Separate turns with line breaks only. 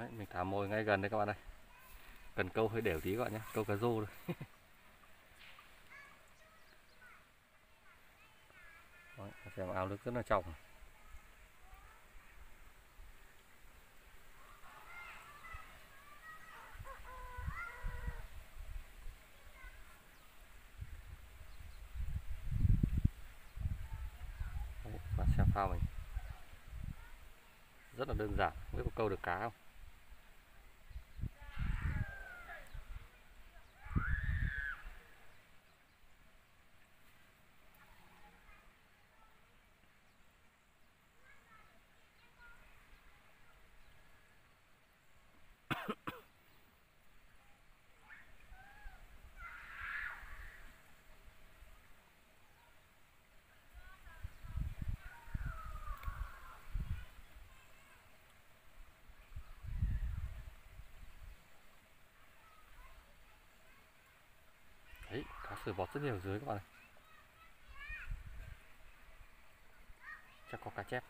Đấy, mình thả mồi ngay gần đây các bạn ơi. Cần câu hơi đều tí các bạn nhé câu cá rô thôi. Đấy, xem ao nước rất là trong Đấy, và xem phao mình. Rất là đơn giản biết có câu được cá không? Đấy bọt rất nhiều dưới các bạn này chắc có cá chép.